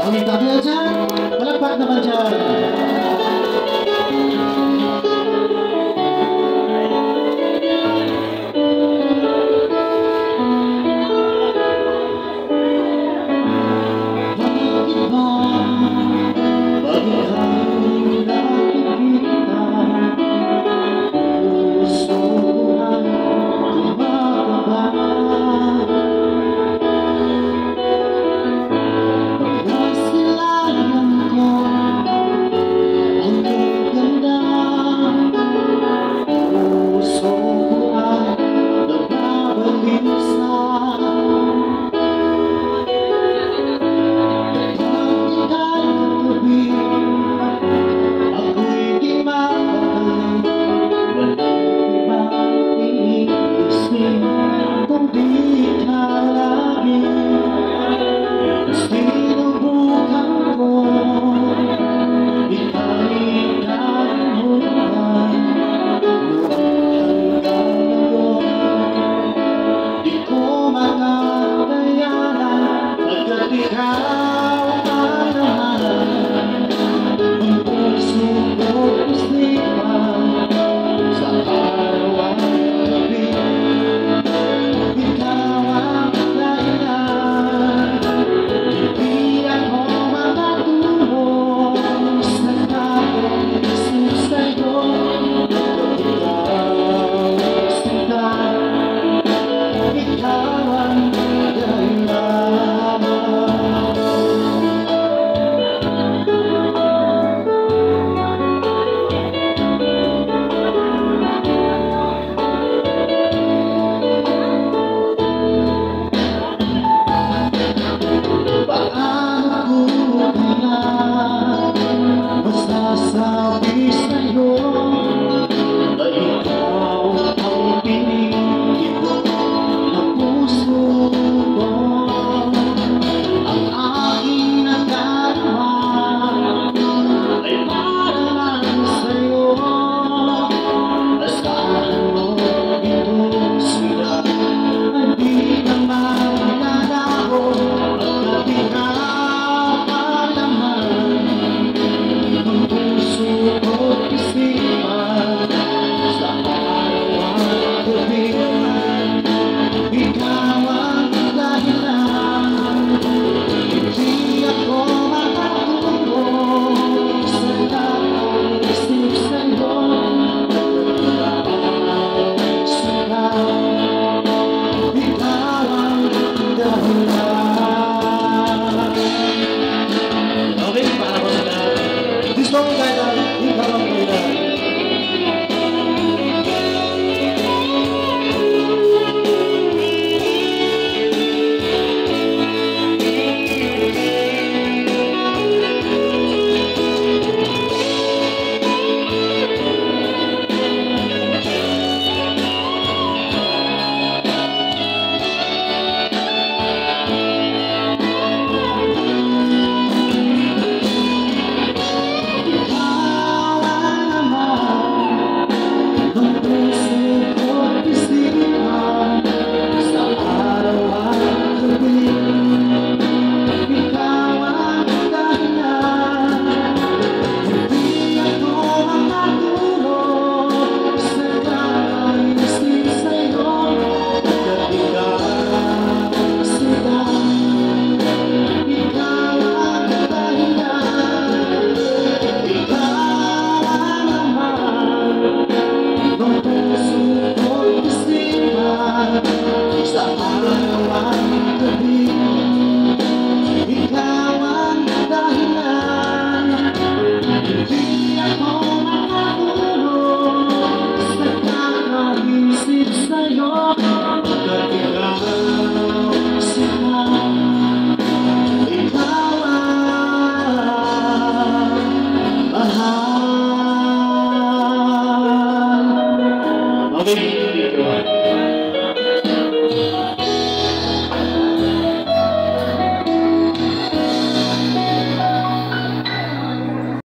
Mga tabi na dyan, palagpak naman